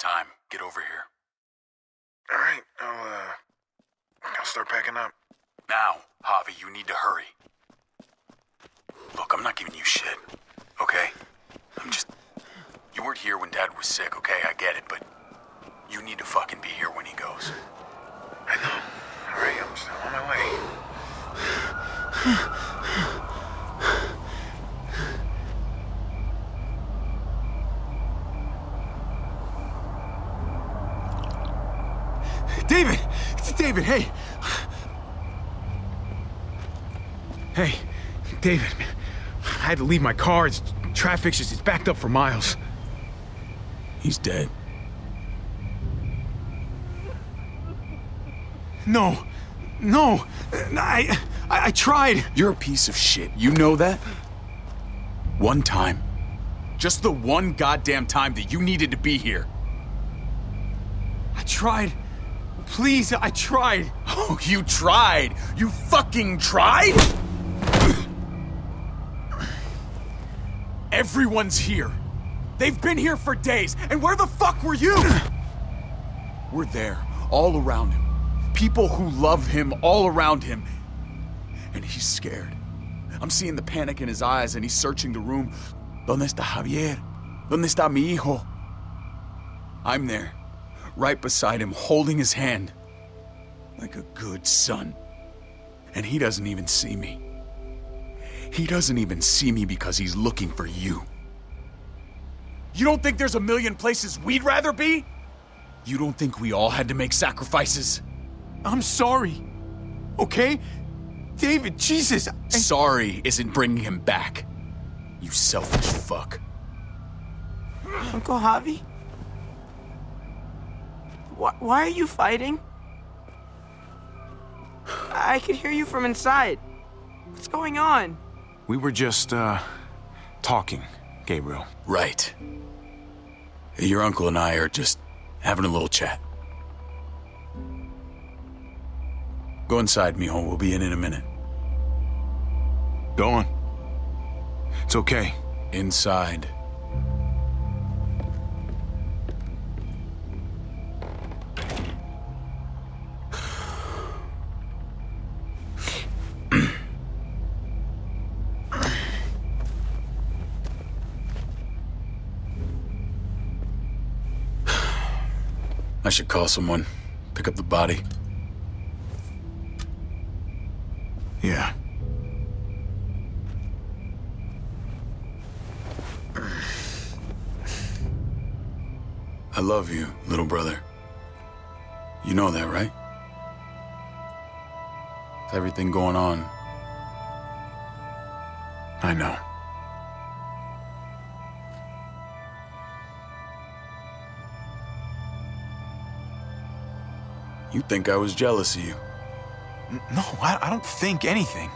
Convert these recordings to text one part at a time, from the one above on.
time. Get over here. All right, I'll, uh, I'll start packing up. Now, Javi, you need to hurry. Look, I'm not giving you shit, okay? I'm just. You weren't here when Dad was sick, okay? I get it, but you need to fucking be here when he goes. I know. All right, I'm still on my way. David! David, hey! Hey, David. I had to leave my car. It's, traffic's just, it's backed up for miles. He's dead. No, no, I, I, I tried. You're a piece of shit. You know that? One time. Just the one goddamn time that you needed to be here. I tried. Please, I tried. Oh, you tried! You fucking tried? Everyone's here. They've been here for days, and where the fuck were you? We're there, all around him. People who love him all around him. And he's scared. I'm seeing the panic in his eyes, and he's searching the room. ¿Dónde está Javier? ¿Dónde está mi hijo? I'm there, right beside him, holding his hand. Like a good son. And he doesn't even see me. He doesn't even see me because he's looking for you. You don't think there's a million places we'd rather be? You don't think we all had to make sacrifices? I'm sorry. Okay? David, Jesus. I- Sorry isn't bringing him back. You selfish fuck. Uncle Javi? Why, why are you fighting? I could hear you from inside. What's going on? We were just, uh, talking, Gabriel. Right. Your uncle and I are just having a little chat. Go inside, mijo. We'll be in in a minute. Go on. It's okay. Inside. I should call someone. Pick up the body. Yeah. I love you, little brother. You know that, right? With everything going on, I know. You think I was jealous of you. No, I, I don't think anything.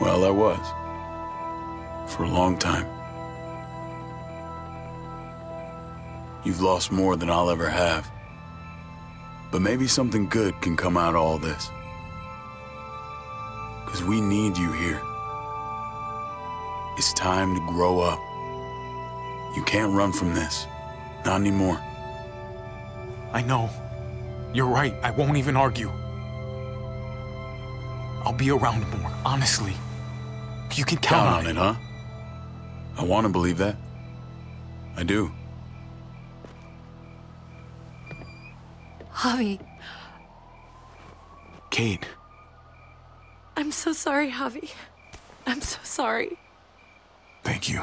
Well, I was. For a long time. You've lost more than I'll ever have. But maybe something good can come out of all this. Because we need you here. It's time to grow up. You can't run from this. Not anymore. I know. You're right. I won't even argue. I'll be around more, honestly. You can count, Count on it, huh? I want to believe that. I do. Javi, Kate, I'm so sorry, Javi. I'm so sorry. thank you.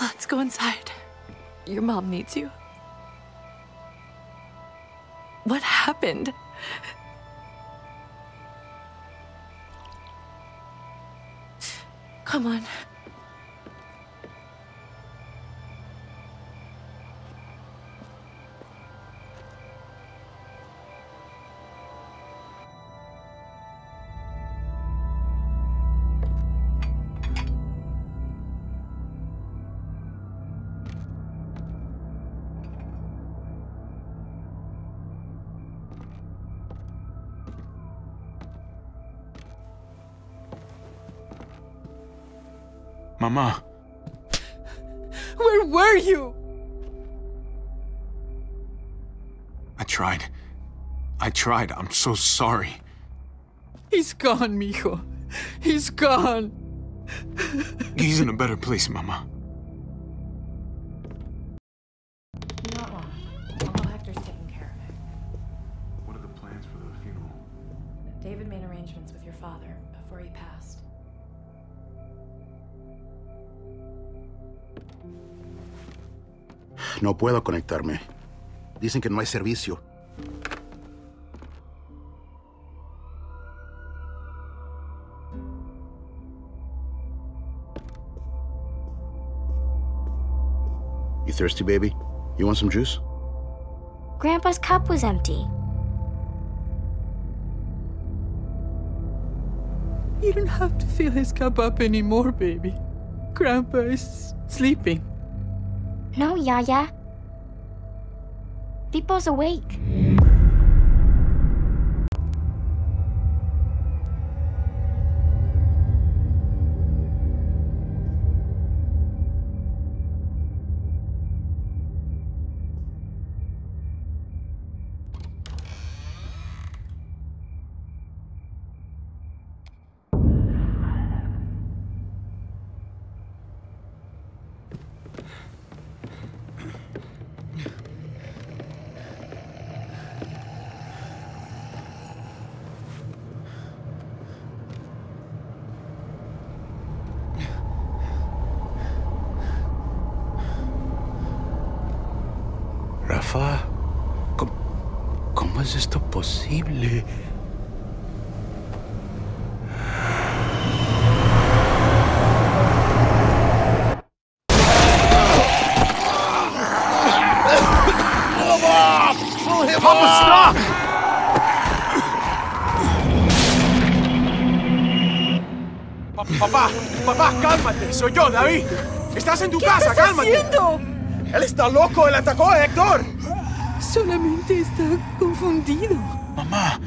Let's go inside. Your mom needs you. What happened? Come on. Mama, Where were you? I tried. I tried. I'm so sorry. He's gone, mijo. He's gone. He's in a better place, Mama. No puedo conectarme. Dicen que no hay servicio. You thirsty, baby? You want some juice? Grandpa's cup was empty. You don't have to fill his cup up anymore, baby. Grandpa is sleeping. No, Yaya. Pipo's awake. Es esto posible? Papá, papá, cálmate. Soy yo, David. Estás en tu ¿Qué casa, estás cálmate. haciendo? Él está loco, él atacó a Héctor. Solamente está Mamá,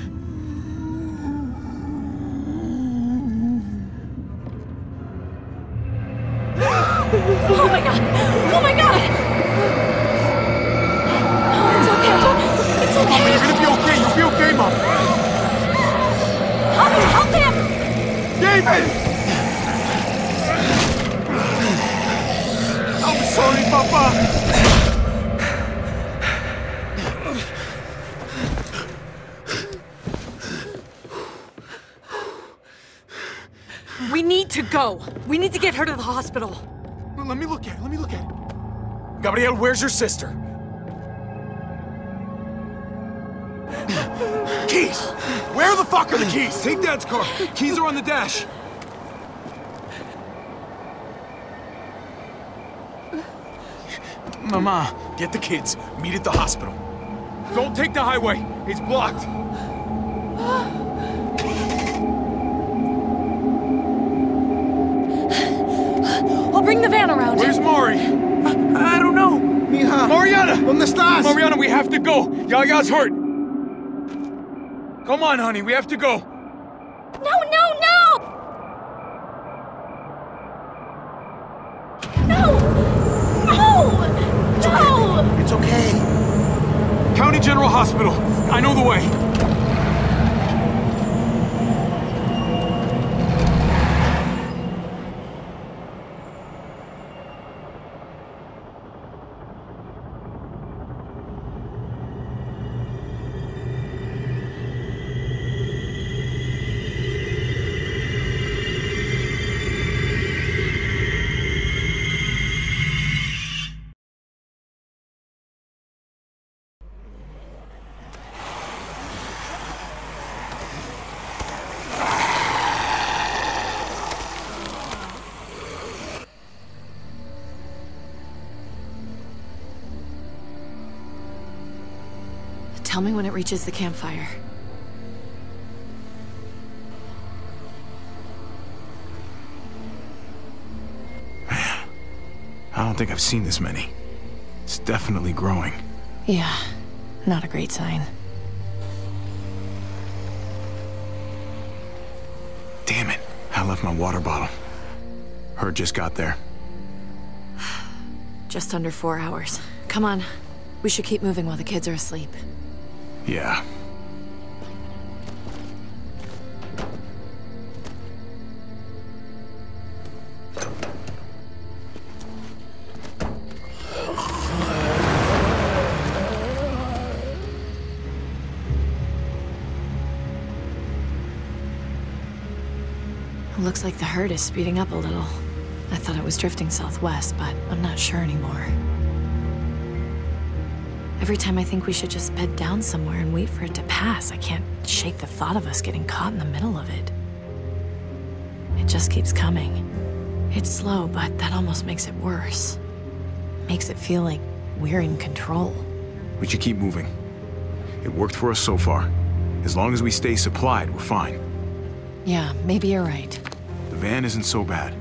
need to get her to the hospital. Let me look at it. Let me look at it. Gabriel, where's your sister? keys! Where the fuck are the keys? take Dad's car. Keys are on the dash. Mama, Get the kids. Meet at the hospital. don't take the highway. It's blocked. I'll bring the van around. Where's Mari? I don't know. Mija, Mariana! ¿dónde estás? Mariana, we have to go. Yaya's hurt. Come on, honey, we have to go. No, no, no! No! No! No! It's okay. County General Hospital. I know the way. Me when it reaches the campfire. I don't think I've seen this many. It's definitely growing. Yeah, not a great sign. Damn it. I left my water bottle. Her just got there. Just under four hours. Come on. We should keep moving while the kids are asleep. Yeah. Looks like the herd is speeding up a little. I thought it was drifting southwest, but I'm not sure anymore. Every time I think we should just bed down somewhere and wait for it to pass, I can't shake the thought of us getting caught in the middle of it. It just keeps coming. It's slow, but that almost makes it worse. Makes it feel like we're in control. We should keep moving. It worked for us so far. As long as we stay supplied, we're fine. Yeah, maybe you're right. The van isn't so bad.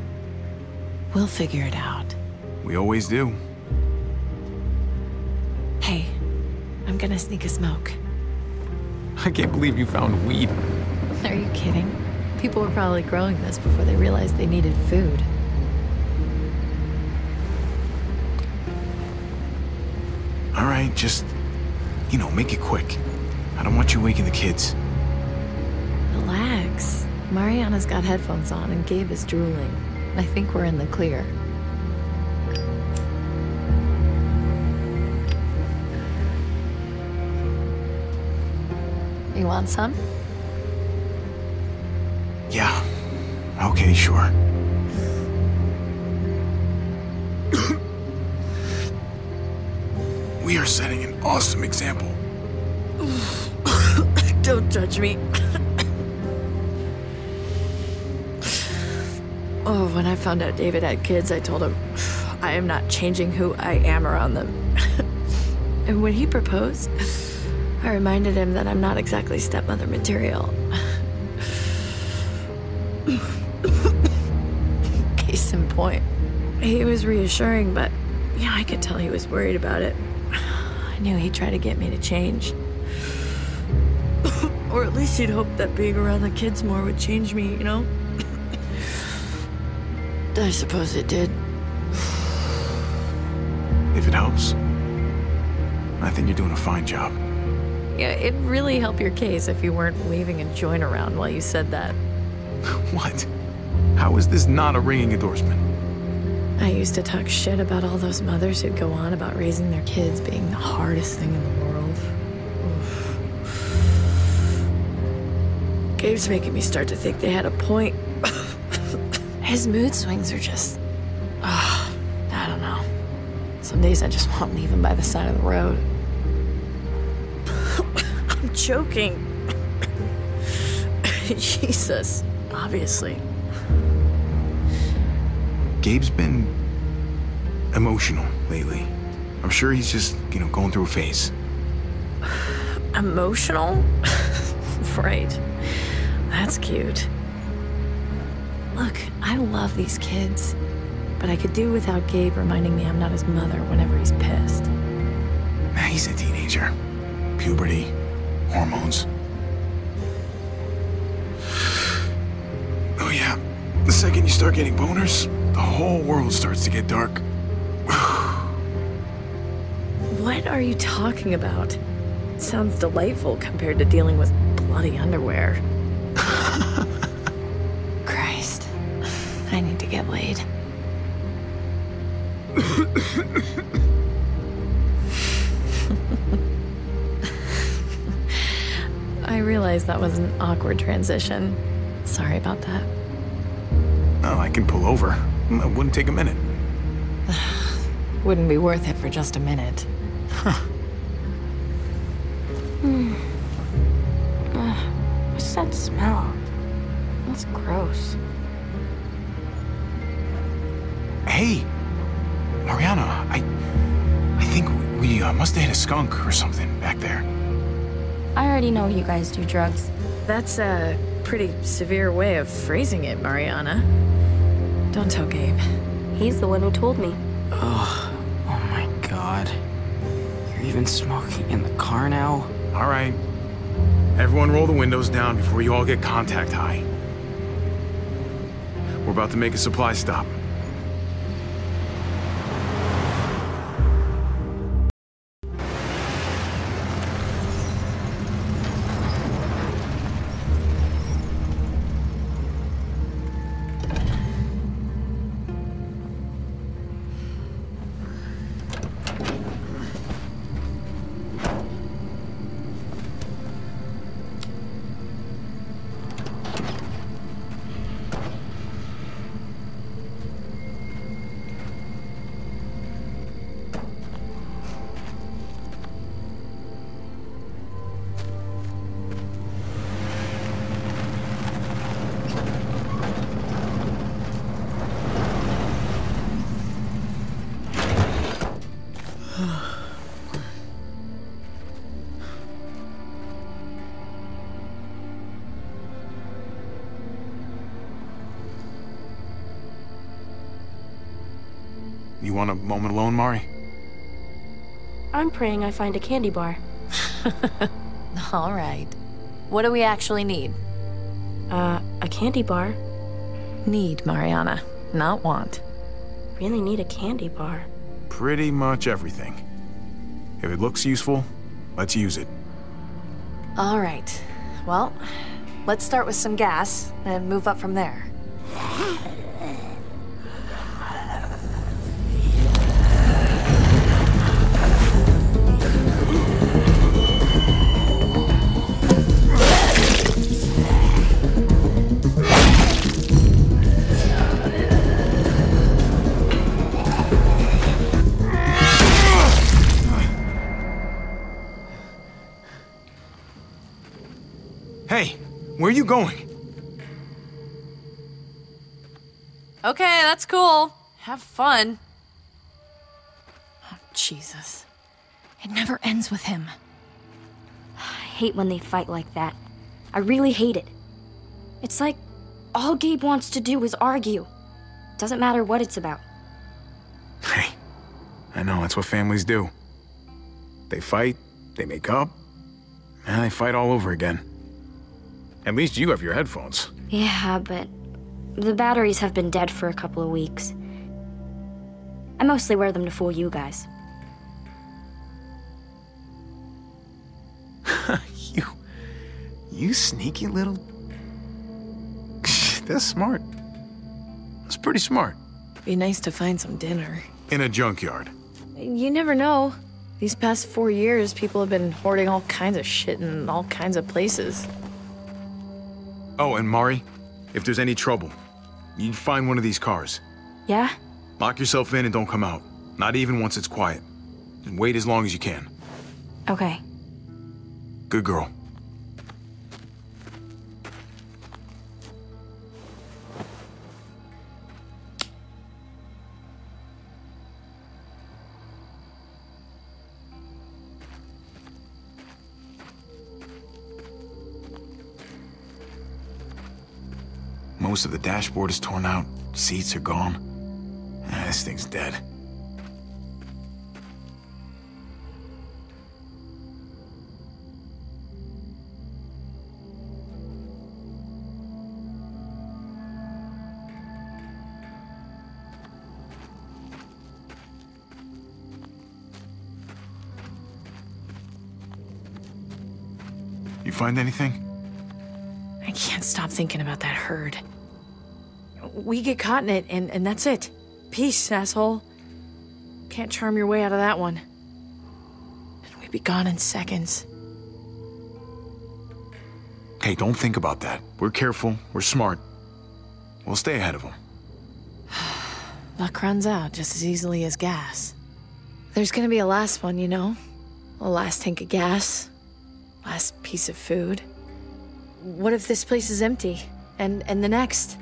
We'll figure it out. We always do. Gonna sneak a smoke. I can't believe you found weed. Are you kidding? People were probably growing this before they realized they needed food. All right, just, you know, make it quick. I don't want you waking the kids. Relax. Mariana's got headphones on and Gabe is drooling. I think we're in the clear. You want some? Yeah. Okay, sure. we are setting an awesome example. Don't judge me. oh, when I found out David had kids, I told him I am not changing who I am around them. and when he proposed, I reminded him that I'm not exactly stepmother material. Case in point. He was reassuring, but yeah, I could tell he was worried about it. I knew he'd try to get me to change. or at least he'd hope that being around the kids more would change me, you know? I suppose it did. If it helps, I think you're doing a fine job. Yeah, it'd really help your case if you weren't waving a joint around while you said that. What? How is this not a ringing endorsement? I used to talk shit about all those mothers who'd go on about raising their kids being the hardest thing in the world. Oof. Gabe's making me start to think they had a point. His mood swings are just. ah, I don't know. Some days I just want to leave him by the side of the road. I'm joking. Jesus, obviously. Gabe's been emotional lately. I'm sure he's just, you know, going through a phase. Emotional? right. That's cute. Look, I love these kids, but I could do without Gabe reminding me I'm not his mother whenever he's pissed. He's a teenager. Puberty, hormones. Oh yeah, the second you start getting boners, the whole world starts to get dark. What are you talking about? Sounds delightful compared to dealing with bloody underwear. Christ. I need to get laid. Realize that was an awkward transition. Sorry about that. Oh, I can pull over. It wouldn't take a minute. Wouldn't be worth it for just a minute. Huh. What's that smell? That's gross. Hey, Mariana, I, I think we uh, must have hit a skunk or something back there. I already know you guys do drugs. That's a pretty severe way of phrasing it, Mariana. Don't tell Gabe. He's the one who told me. Oh my god. You're even smoking in the car now? All right. Everyone roll the windows down before you all get contact high. We're about to make a supply stop. You want a moment alone, Mari? I'm praying I find a candy bar. All right. What do we actually need? Uh, a candy bar? Need, Mariana, not want. Really need a candy bar. Pretty much everything. If it looks useful, let's use it. All right. Well, let's start with some gas and move up from there. Where are you going? Okay, that's cool. Have fun. Oh, Jesus. It never ends with him. I hate when they fight like that. I really hate it. It's like all Gabe wants to do is argue. Doesn't matter what it's about. Hey, I know, that's what families do. They fight, they make up, and they fight all over again. At least you have your headphones. Yeah, but the batteries have been dead for a couple of weeks. I mostly wear them to fool you guys. you. You sneaky little. That's smart. That's pretty smart. Be nice to find some dinner. In a junkyard. You never know. These past four years, people have been hoarding all kinds of shit in all kinds of places. Oh, and Mari, if there's any trouble, you find one of these cars. Yeah? Lock yourself in and don't come out. Not even once it's quiet. And wait as long as you can. Okay. Good girl. Most of the dashboard is torn out. Seats are gone. Ah, this thing's dead. You find anything? I can't stop thinking about that herd. We get caught in it, and, and that's it. Peace, asshole. Can't charm your way out of that one. And we'd be gone in seconds. Hey, don't think about that. We're careful, we're smart. We'll stay ahead of them. Luck runs out just as easily as gas. There's gonna be a last one, you know? A last tank of gas. Last piece of food. What if this place is empty? And and the next?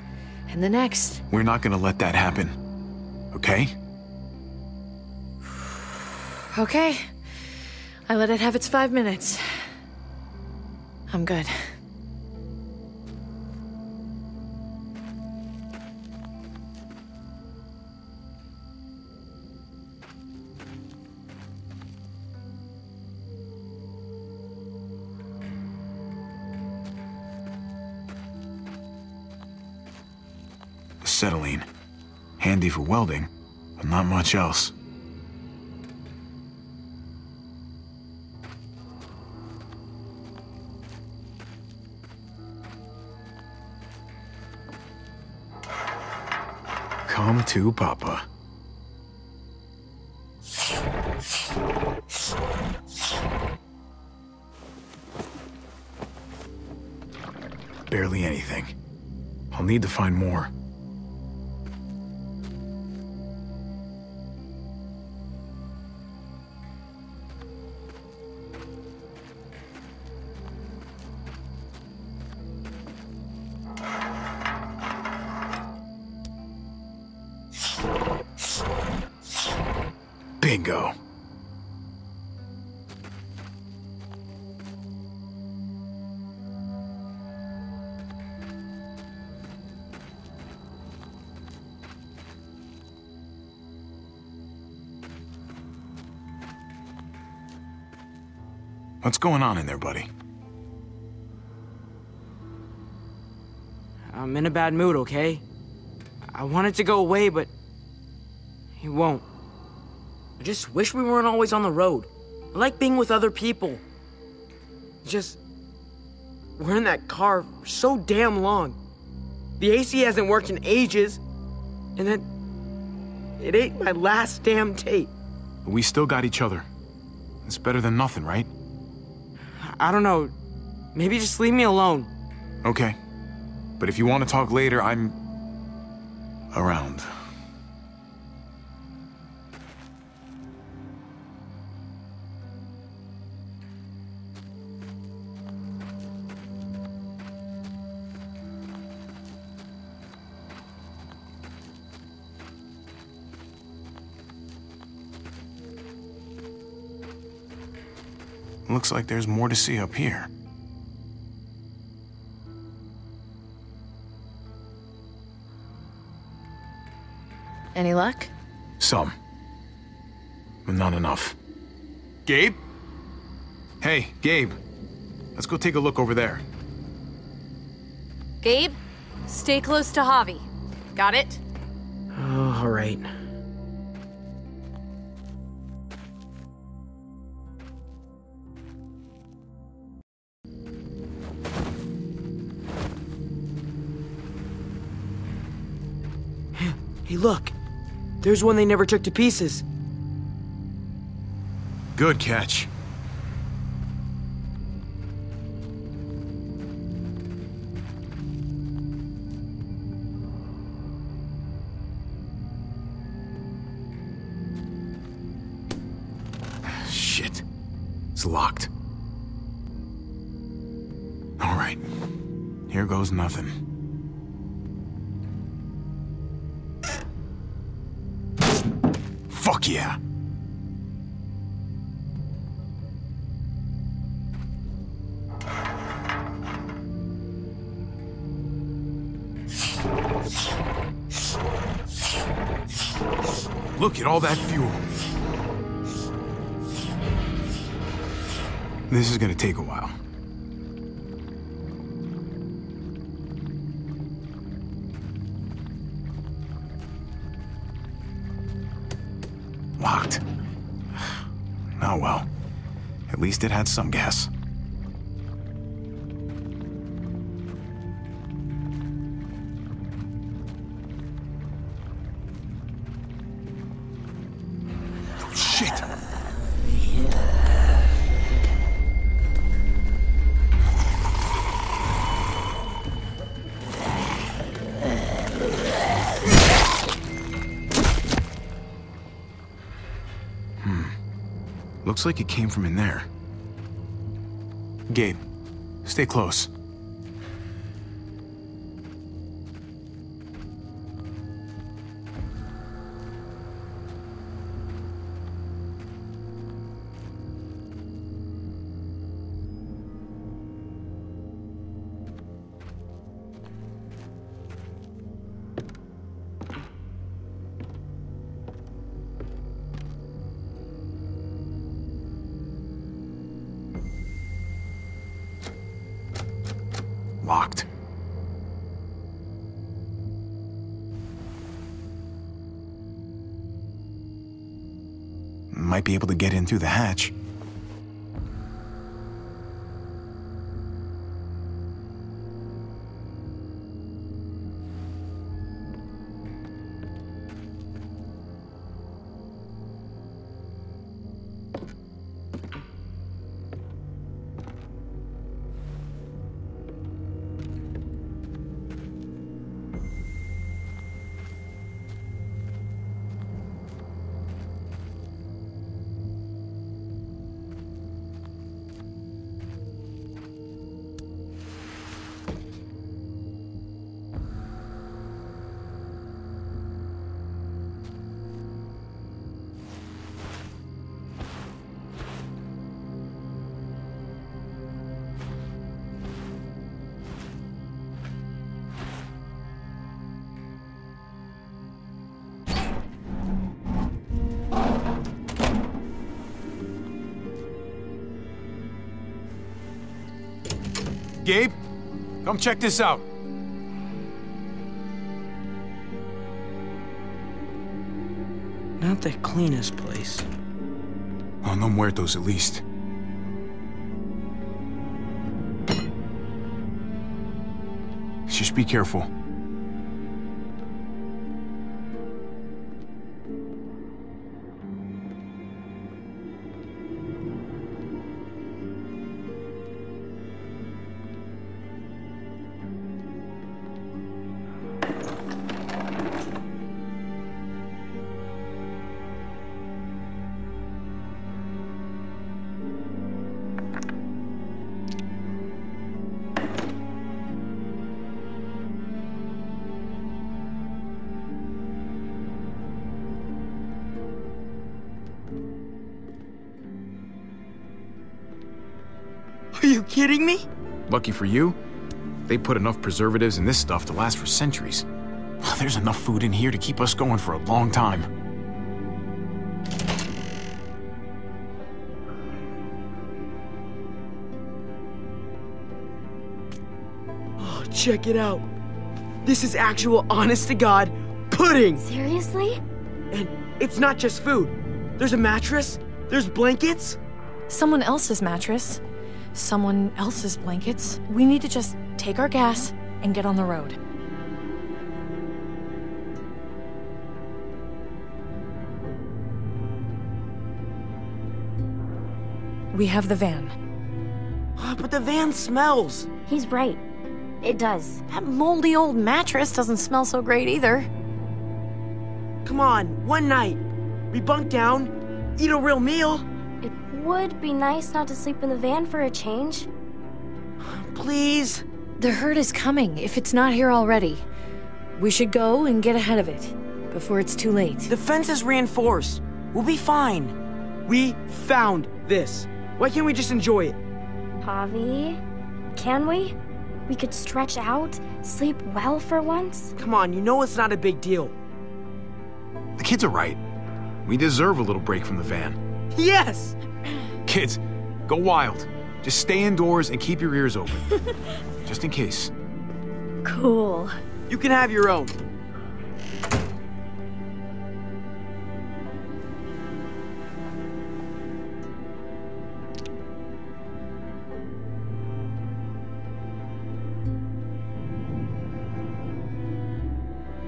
And the next? We're not gonna let that happen. Okay? Okay. I let it have its five minutes. I'm good. For welding, but not much else. Come to Papa. Barely anything. I'll need to find more. Bingo. What's going on in there, buddy? I'm in a bad mood, okay? I wanted to go away, but... He won't. I just wish we weren't always on the road. I like being with other people. Just, we're in that car for so damn long. The AC hasn't worked in ages, and then it ain't my last damn tape. But we still got each other. It's better than nothing, right? I don't know. Maybe just leave me alone. Okay. But if you want to talk later, I'm... around. Looks like there's more to see up here. Any luck? Some. But not enough. Gabe? Hey, Gabe. Let's go take a look over there. Gabe, stay close to Javi. Got it? Oh, all right. Look. There's one they never took to pieces. Good catch. Shit. It's locked. All right. Here goes nothing. Fuck yeah. Look at all that fuel. This is gonna take a while. Least it had some gas. Looks like it came from in there. Gabe, stay close. Be able to get in through the hatch. Gabe, come check this out. Not the cleanest place. Oh, no muertos at least. Just be careful. Lucky for you, they put enough preservatives in this stuff to last for centuries. There's enough food in here to keep us going for a long time. Oh, check it out. This is actual honest to God pudding. Seriously? And it's not just food. There's a mattress, there's blankets. Someone else's mattress, someone else's blankets. We need to just take our gas and get on the road. We have the van. But the van smells. He's right. It does. That moldy old mattress doesn't smell so great either. Come on, one night. We bunk down, eat a real meal. It would be nice not to sleep in the van for a change. Please. The herd is coming, if it's not here already. We should go and get ahead of it before it's too late. The fence is reinforced. We'll be fine. We found this. Why can't we just enjoy it? Javi, can we? We could stretch out, sleep well for once. Come on, you know it's not a big deal. The kids are right. We deserve a little break from the van. Yes! Kids, go wild. Just stay indoors and keep your ears open. Just in case. Cool. You can have your own.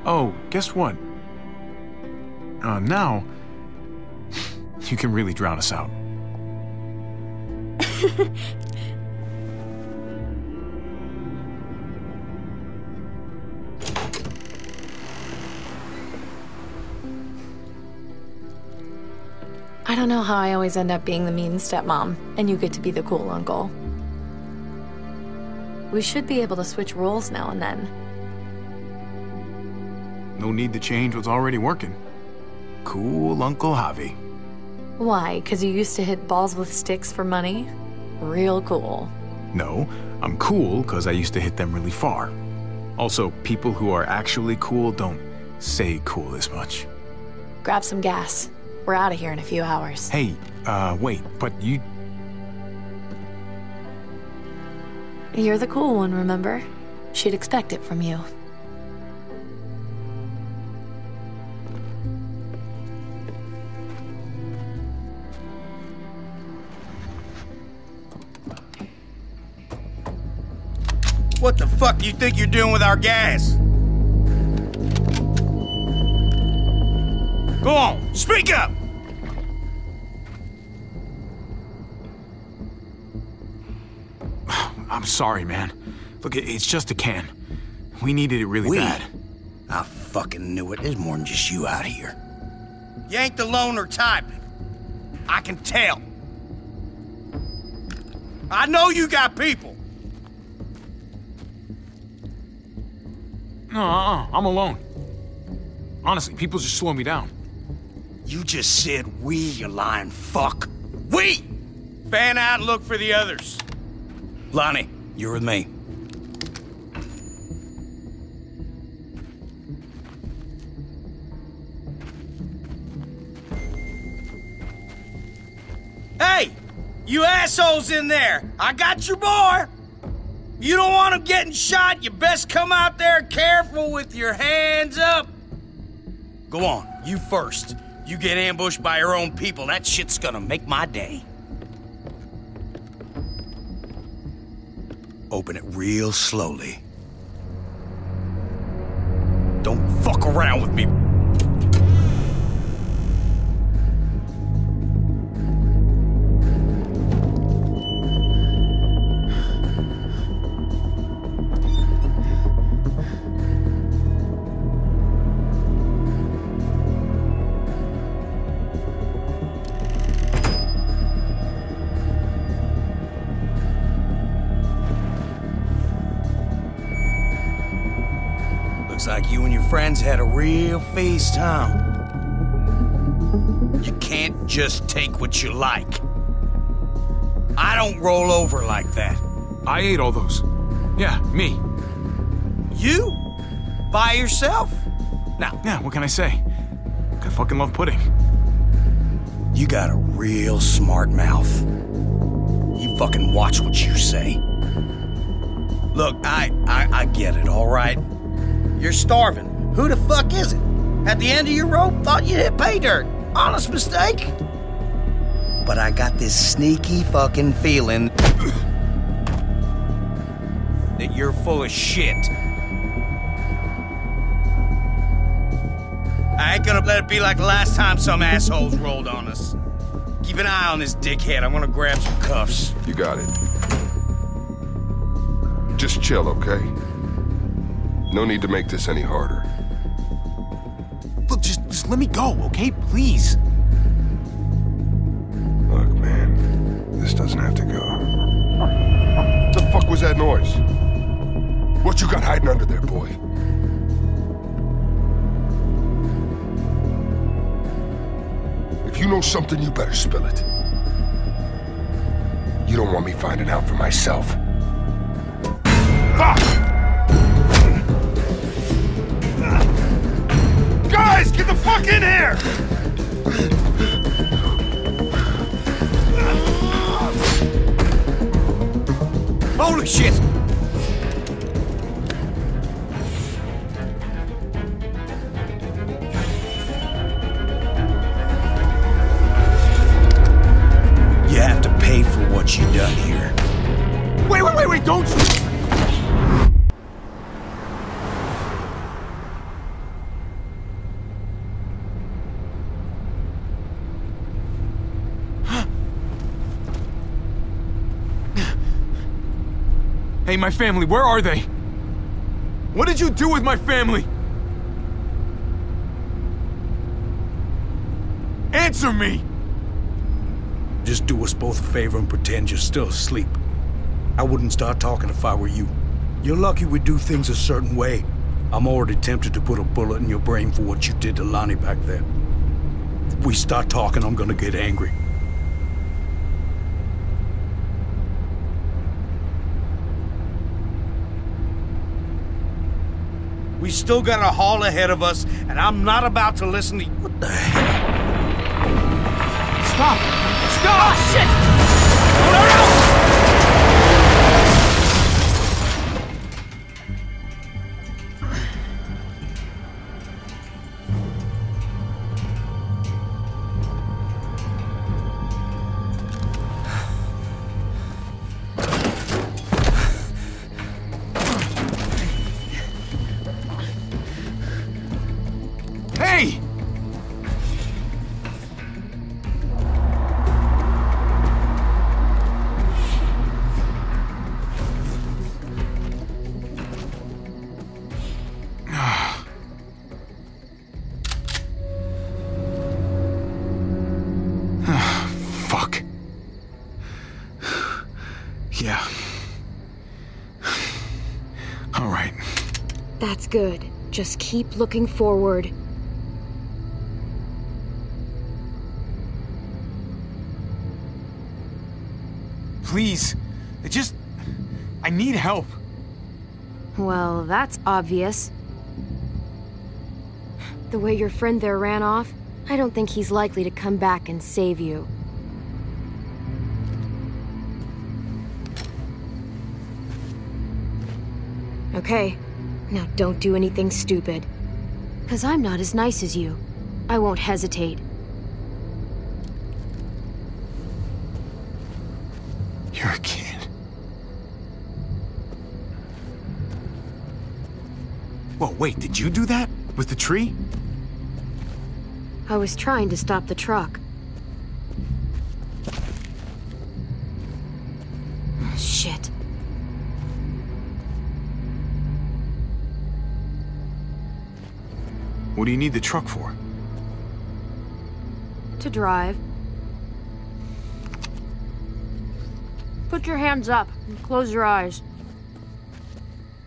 Oh, guess what? Uh, now, you can really drown us out. I don't know how I always end up being the mean stepmom, and you get to be the cool uncle. We should be able to switch roles now and then. No need to change what's already working. Cool Uncle Javi. Why? Because you used to hit balls with sticks for money? Real cool. No, I'm cool because I used to hit them really far. Also, people who are actually cool don't say cool as much. Grab some gas. We're out of here in a few hours. Hey, uh, wait, but you. You're the cool one, remember? She'd expect it from you. You think you're doing with our gas? Go on, speak up! I'm sorry, man. Look, it's just a can. We needed it really We? bad. I fucking knew it. There's more than just you out here. You ain't the loner type. I can tell. I know you got people. No, uh-uh, I'm alone. Honestly, people just slow me down. You just said we, you lying fuck. We! Fan out look for the others. Lonnie, you're with me. Hey! You assholes in there! I got your boy! You don't want him getting shot, you best come out there careful with your hands up. Go on, you first. You get ambushed by your own people, that shit's gonna make my day. Open it real slowly. Don't fuck around with me. Friends had a real feast, huh? You can't just take what you like. I don't roll over like that. I ate all those. Yeah, me. You? By yourself? Now, Yeah, what can I say? I fucking love pudding. you got a real smart mouth. You fucking watch what you say. Look, I, I, I get it, all right? You're starving. Who the fuck is it? At the end of your rope, thought you hit pay dirt. Honest mistake. But I got this sneaky fucking feeling that you're full of shit. I ain't gonna let it be like the last time some assholes rolled on us. Keep an eye on this dickhead. I'm gonna grab some cuffs. You got it. Just chill, okay? No need to make this any harder. Just, let me go, okay? Please. Look, man, this doesn't have to go. What the fuck was that noise? What you got hiding under there, boy? If you know something, you better spill it. You don't want me finding out for myself. Fuck! Guys, get the fuck in here! Holy shit! Hey, my family, where are they? What did you do with my family? Answer me! Just do us both a favor and pretend you're still asleep. I wouldn't start talking if I were you. You're lucky we do things a certain way. I'm already tempted to put a bullet in your brain for what you did to Lonnie back there. If we start talking, I'm gonna get angry. We still got a haul ahead of us, and I'm not about to listen to What the hell? Stop! Stop! Oh, shit! That's good. Just keep looking forward. Please. I just. I need help. Well, that's obvious. The way your friend there ran off, I don't think he's likely to come back and save you. Okay. Now don't do anything stupid. Because I'm not as nice as you. I won't hesitate. You're a kid. Whoa, wait, did you do that? With the tree? I was trying to stop the truck. What do you need the truck for? To drive. Put your hands up and close your eyes.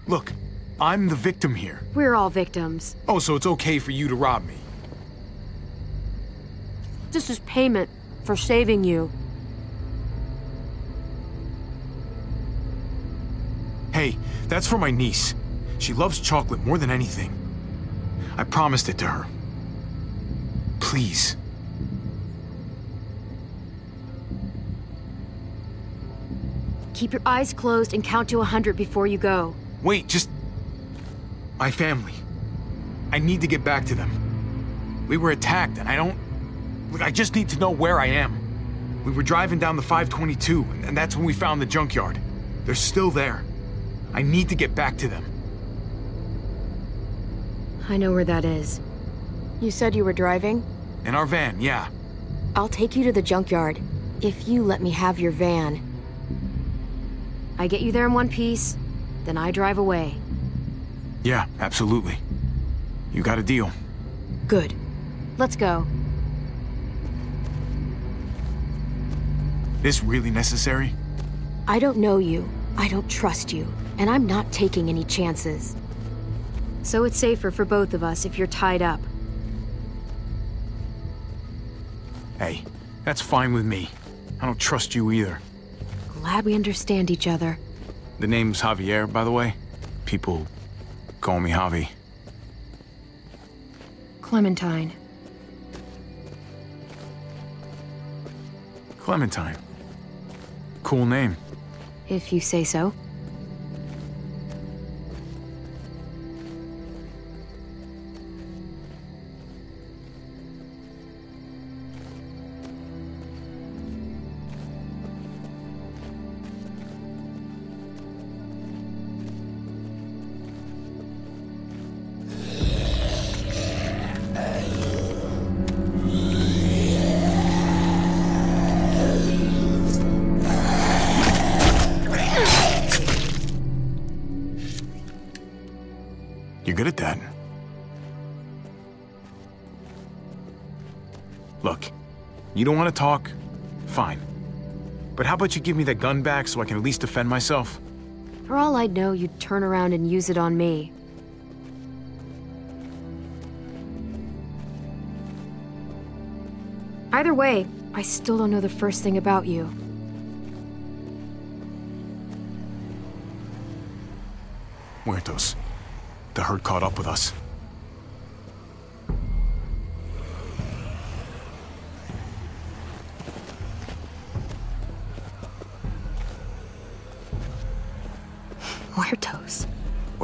Look, I'm the victim here. We're all victims. Oh, so it's okay for you to rob me? This is payment for saving you. Hey, that's for my niece. She loves chocolate more than anything. I promised it to her. Please. Keep your eyes closed and count to a hundred before you go. Wait, just... My family. I need to get back to them. We were attacked, and I don't... I just need to know where I am. We were driving down the 522, and that's when we found the junkyard. They're still there. I need to get back to them. I know where that is. You said you were driving? In our van, yeah. I'll take you to the junkyard, if you let me have your van. I get you there in one piece, then I drive away. Yeah, absolutely. You got a deal. Good. Let's go. This really necessary? I don't know you, I don't trust you, and I'm not taking any chances. So it's safer for both of us if you're tied up. Hey, that's fine with me. I don't trust you either. Glad we understand each other. The name's Javier, by the way. People call me Javi. Clementine. Clementine. Cool name. If you say so. You don't want to talk? Fine. But how about you give me that gun back so I can at least defend myself? For all I'd know, you'd turn around and use it on me. Either way, I still don't know the first thing about you. Muertos. The herd caught up with us.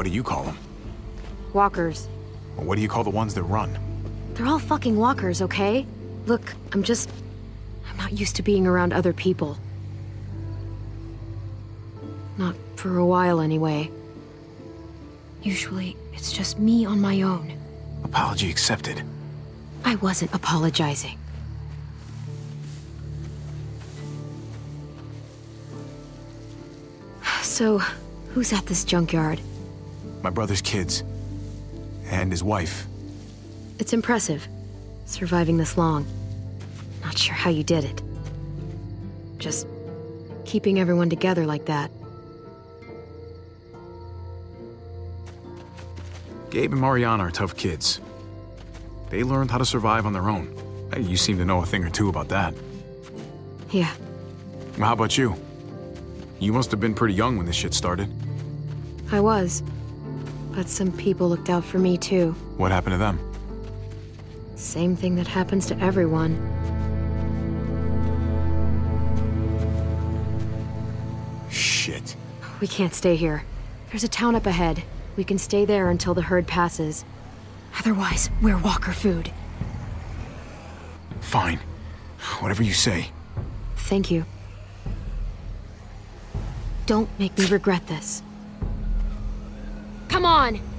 What do you call them? Walkers. Or what do you call the ones that run? They're all fucking walkers, okay? Look, I'm just... I'm not used to being around other people. Not for a while, anyway. Usually, it's just me on my own. Apology accepted. I wasn't apologizing. So, who's at this junkyard? My brother's kids. And his wife. It's impressive, surviving this long. Not sure how you did it. Just keeping everyone together like that. Gabe and Mariana are tough kids. They learned how to survive on their own. You seem to know a thing or two about that. Yeah, Well, how about you? You must have been pretty young when this shit started. I was. But some people looked out for me too. What happened to them? Same thing that happens to everyone. Shit. We can't stay here. There's a town up ahead. We can stay there until the herd passes. Otherwise, we're walker food. Fine. Whatever you say. Thank you. Don't make me regret this. Come on!